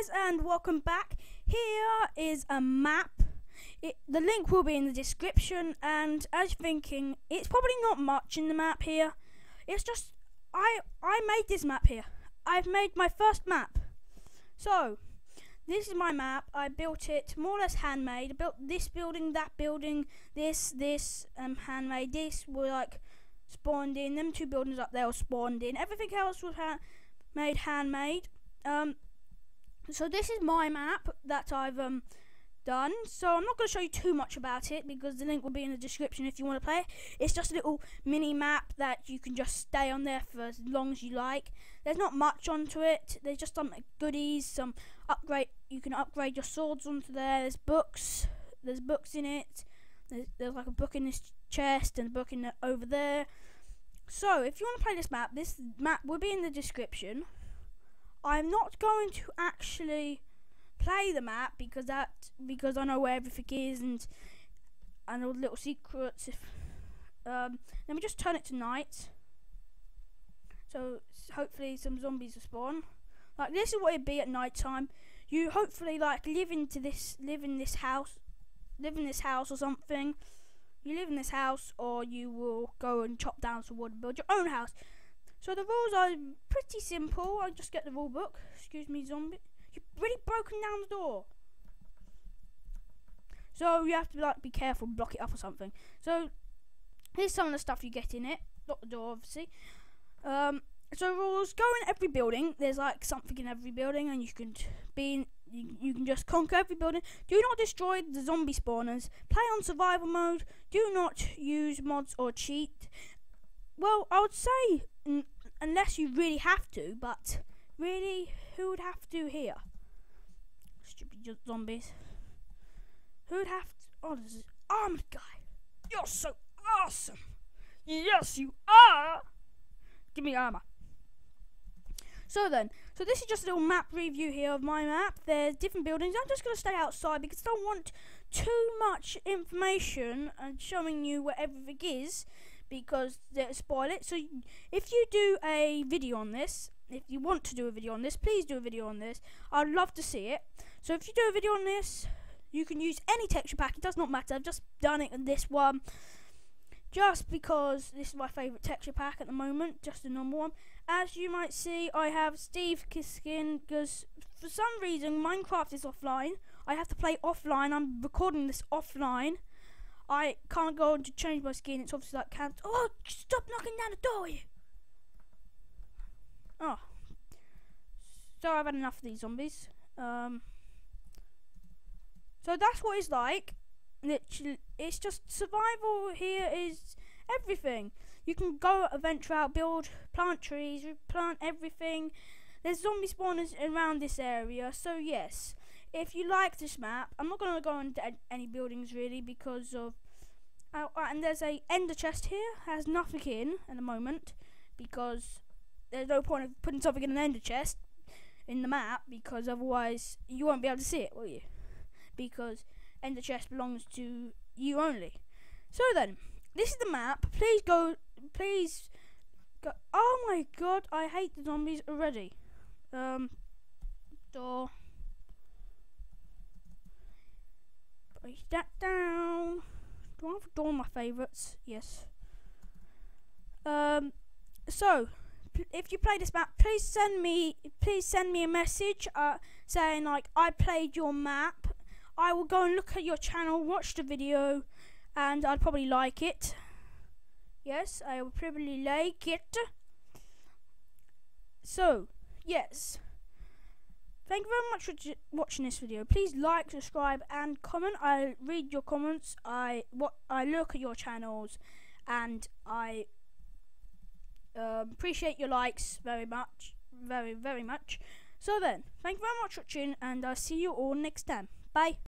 guys and welcome back. Here is a map. It, the link will be in the description and as you're thinking, it's probably not much in the map here. It's just, I, I made this map here. I've made my first map. So, this is my map. I built it more or less handmade. I built this building, that building, this, this, um, handmade. This were like spawned in. Them two buildings up there were spawned in. Everything else was ha made handmade. Um, so this is my map that I've um, done. So I'm not going to show you too much about it because the link will be in the description if you want to play. It's just a little mini map that you can just stay on there for as long as you like. There's not much onto it. There's just some goodies, some upgrade. You can upgrade your swords onto there. There's books. There's books in it. There's, there's like a book in this chest and a book in the, over there. So if you want to play this map, this map will be in the description. I'm not going to actually play the map because that because I know where everything is and and all the little secrets. If um, let me just turn it to night, so hopefully some zombies will spawn. Like this is what it'd be at night time. You hopefully like live into this live in this house, live in this house or something. You live in this house, or you will go and chop down some wood and build your own house. So the rules are pretty simple. I'll just get the rule book. Excuse me, zombie. You've really broken down the door. So you have to like be careful, block it up or something. So here's some of the stuff you get in it. Not the door, obviously. Um, so rules: go in every building. There's like something in every building, and you can be in, you, you can just conquer every building. Do not destroy the zombie spawners. Play on survival mode. Do not use mods or cheat. Well, I would say unless you really have to, but really, who would have to here? Stupid zombies. Who would have to? Oh, this is oh armored guy. You're so awesome. Yes, you are. Give me armor. So then, so this is just a little map review here of my map. There's different buildings. I'm just going to stay outside because I don't want too much information and showing you where everything is because they'll spoil it. So if you do a video on this, if you want to do a video on this, please do a video on this. I'd love to see it. So if you do a video on this, you can use any texture pack. It does not matter. I've just done it in this one. Just because this is my favourite texture pack at the moment, just a normal one. As you might see, I have Steve Kiskin because for some reason Minecraft is offline. I have to play offline. I'm recording this offline. I can't go on to change my skin. It's obviously like can't. Oh, stop knocking down the door, you. Oh. So I've had enough of these zombies. Um. So that's what it's like. Literally, it's just survival here is everything. You can go venture out, build, plant trees, plant everything. There's zombie spawners around this area, so yes if you like this map, I'm not going to go into any buildings really because of. Uh, uh, and there's a ender chest here, has nothing in at the moment because there's no point of putting something in an ender chest in the map because otherwise you won't be able to see it, will you? Because ender chest belongs to you only. So then, this is the map. Please go. Please go. Oh my god, I hate the zombies already. Um, door. Place that down. Do I have all my favourites? Yes. Um. So, if you play this map, please send me please send me a message uh, saying like I played your map. I will go and look at your channel, watch the video, and I'd probably like it. Yes, I will probably like it. So, yes. Thank you very much for watching this video. Please like, subscribe, and comment. I read your comments. I what I look at your channels, and I um, appreciate your likes very much, very very much. So then, thank you very much for watching, and I'll see you all next time. Bye.